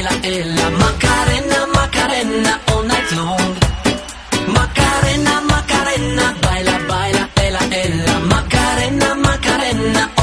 ela, ela. Macarena, Macarena, all night long. Macarena, Macarena, baila, baila, ela, ela. Macarena, Macarena,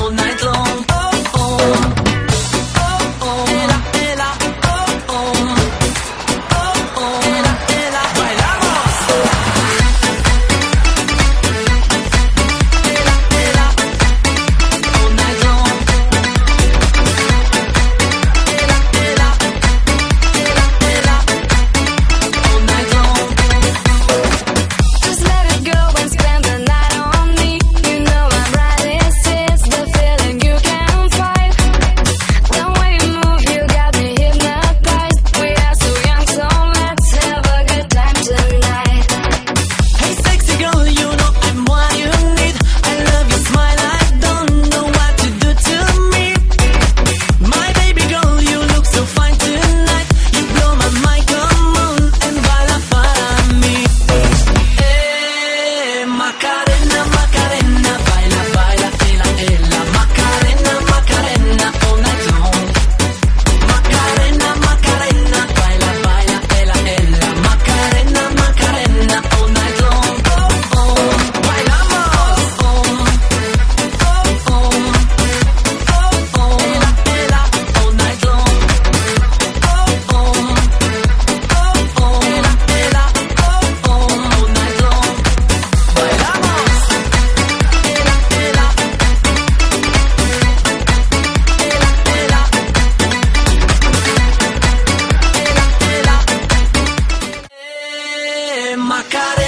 Macarena,